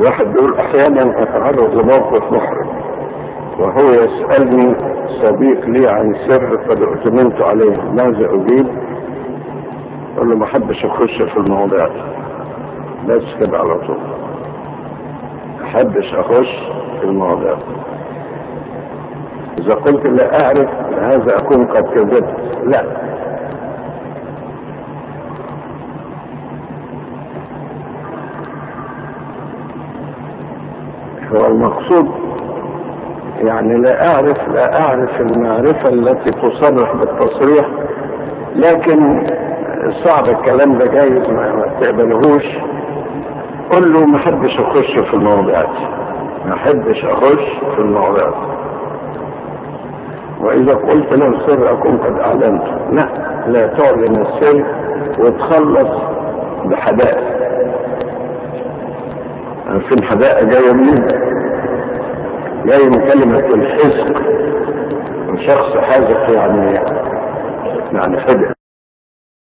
واحد بيقول أحيانا اتعرض لموقف محرج وهو يسألني صديق لي عن سر قد اؤتمنت عليه ماذا أجيب؟ أقول له ما أحبش أخش في المواضيع دي. بس كده على طول. ما أحبش أخش في المواضيع دي. إذا قلت لا أعرف هذا أكون قد كذبت. لا. هو المقصود. يعني لا اعرف لا أعرف المعرفة التي تصرح بالتصريح لكن صعب الكلام ده جاي ما تقبلهوش قل له ما احبش أخش في المواضيع دي ما احبش أخش في المواضيع دي وإذا قلت له السر اكون قد اعلنته لا لا تعلن السر وتخلص بحدائق. عارفين حدائق جاية منين؟ جاي من كلمة الحزق من شخص حازق يعني يعني حدق